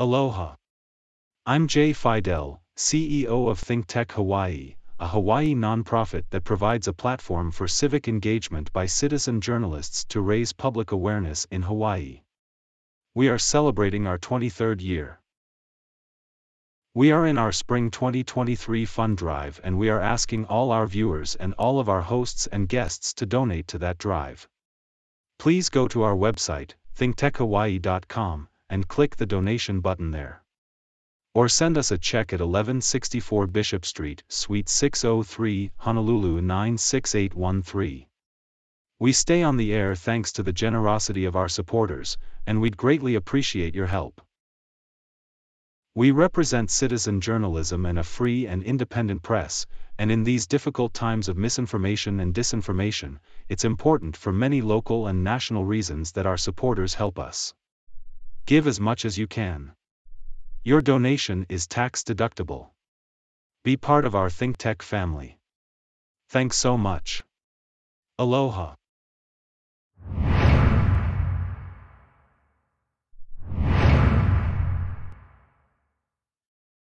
Aloha. I'm Jay Fidell, CEO of ThinkTech Hawaii, a Hawaii nonprofit that provides a platform for civic engagement by citizen journalists to raise public awareness in Hawaii. We are celebrating our 23rd year. We are in our spring 2023 fund drive and we are asking all our viewers and all of our hosts and guests to donate to that drive. Please go to our website, thinktechhawaii.com, and click the donation button there. Or send us a check at 1164 Bishop Street, Suite 603, Honolulu 96813. We stay on the air thanks to the generosity of our supporters, and we'd greatly appreciate your help. We represent citizen journalism and a free and independent press, and in these difficult times of misinformation and disinformation, it's important for many local and national reasons that our supporters help us. Give as much as you can. Your donation is tax deductible. Be part of our ThinkTech family. Thanks so much. Aloha.